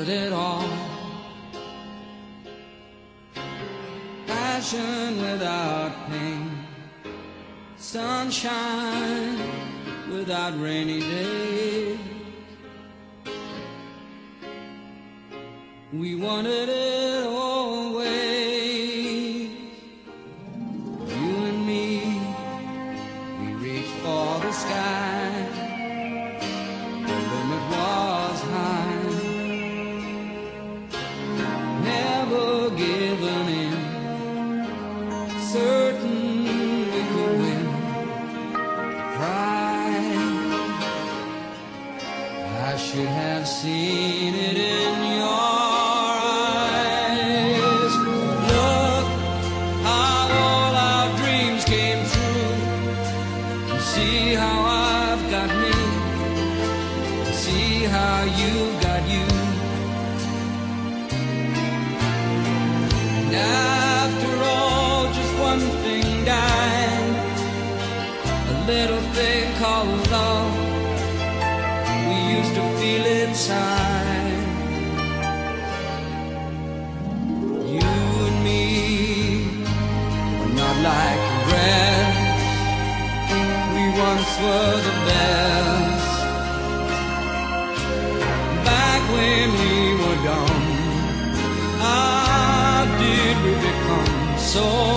heard it all. Passion without pain, sunshine without rainy days. We wanted it always. You and me, we reached for the sky. Given in. Certain we could win. Pride. I should have seen it in your eyes. Look how all our dreams came true. See how I've got me. See how you've got you. Called love. We used to feel inside. You and me were not like rest. We once were the best. Back when we were young, how did we become so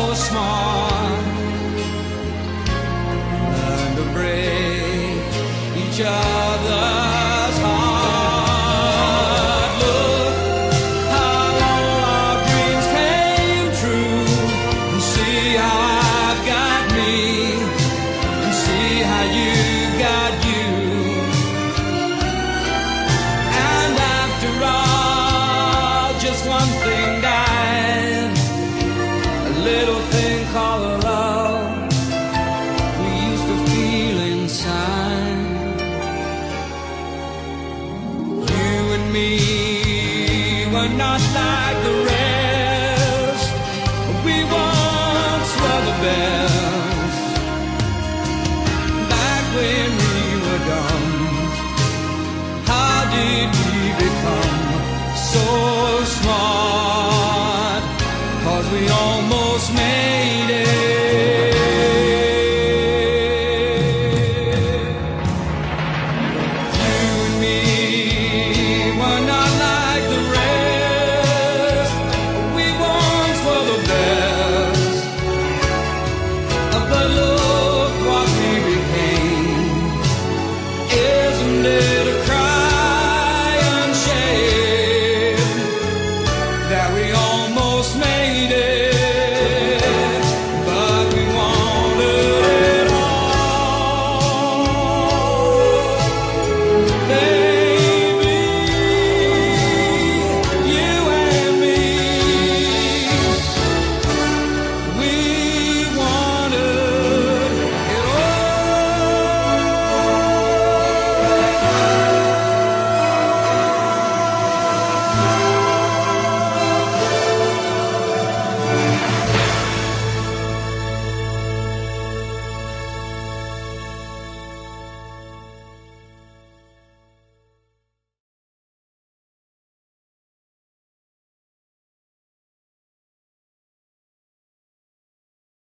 each were not like the rest.